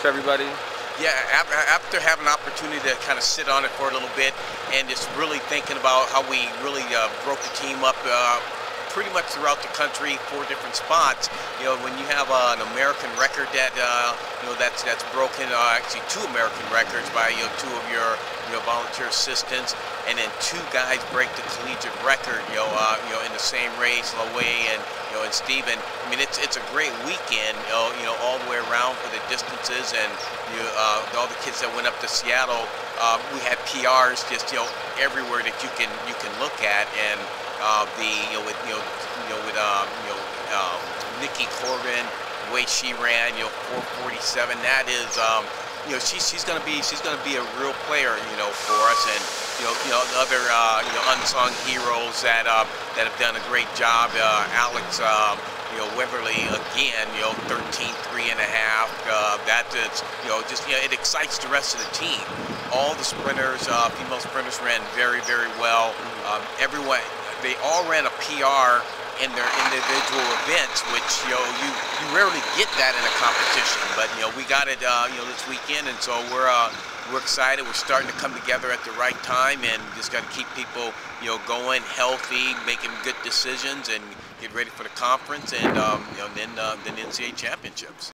for everybody? Yeah, after having an opportunity to kind of sit on it for a little bit and just really thinking about how we really uh, broke the team up uh, pretty much throughout the country, four different spots. You know, when you have uh, an American record that uh, you know that's that's broken, uh, actually two American records by you know two of your you know volunteer assistants, and then two guys break the collegiate record. You know, uh, you know in the same race, Lawi and you know and Stephen. I mean, it's it's a great weekend you know all the way around for the distances and you uh, all the kids that went up to Seattle. Uh, we had PRs just you know everywhere that you can you can look at and uh, the you know with you know you know with um, you know um, Nikki Corbin, the way she ran, you know 447. That is um, you know she's she's gonna be she's gonna be a real player you know for us and you know you know other uh, you know unsung heroes that uh, that have done a great job. Uh, Alex. Um, you know, Weberly again, you know, 13, three and a half. Uh, that you know, just, you know, it excites the rest of the team. All the sprinters, uh, female sprinters ran very, very well. Um, everyone, they all ran a PR in their individual events, which you know you, you rarely get that in a competition. But you know we got it uh, you know this weekend, and so we're uh, we're excited. We're starting to come together at the right time, and just got to keep people you know going healthy, making good decisions, and get ready for the conference, and um, you know then uh, then NCAA championships.